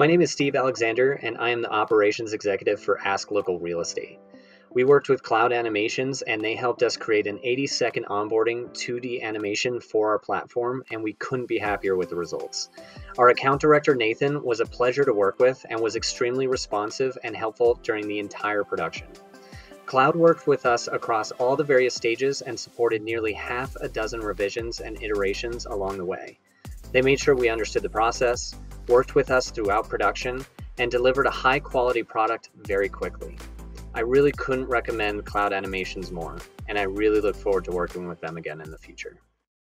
My name is Steve Alexander, and I am the operations executive for Ask Local Real Estate. We worked with Cloud Animations, and they helped us create an 80 second onboarding 2D animation for our platform, and we couldn't be happier with the results. Our account director, Nathan, was a pleasure to work with and was extremely responsive and helpful during the entire production. Cloud worked with us across all the various stages and supported nearly half a dozen revisions and iterations along the way. They made sure we understood the process, worked with us throughout production, and delivered a high quality product very quickly. I really couldn't recommend Cloud Animations more, and I really look forward to working with them again in the future.